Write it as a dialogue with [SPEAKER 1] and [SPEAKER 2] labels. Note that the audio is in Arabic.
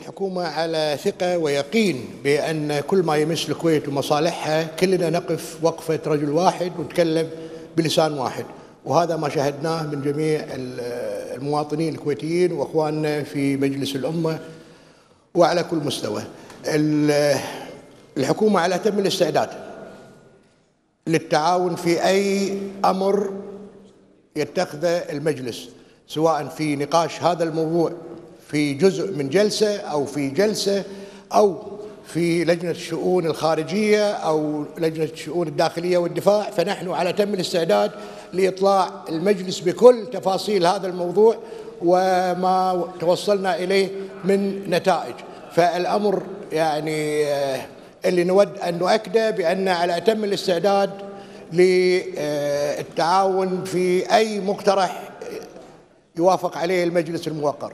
[SPEAKER 1] الحكومة على ثقة ويقين بأن كل ما يمس الكويت ومصالحها كلنا نقف وقفة رجل واحد ونتكلم بلسان واحد وهذا ما شاهدناه من جميع المواطنين الكويتيين وإخواننا في مجلس الأمة وعلى كل مستوى. الحكومة على اتم الاستعداد للتعاون في أي أمر يتخذه المجلس سواء في نقاش هذا الموضوع في جزء من جلسة أو في جلسة أو في لجنة الشؤون الخارجية أو لجنة الشؤون الداخلية والدفاع فنحن على تم الاستعداد لإطلاع المجلس بكل تفاصيل هذا الموضوع وما توصلنا إليه من نتائج. فالأمر يعني آه، اللي نود أن نؤكده بأن على اتم الاستعداد للتعاون في أي مقترح يوافق عليه المجلس الموقر.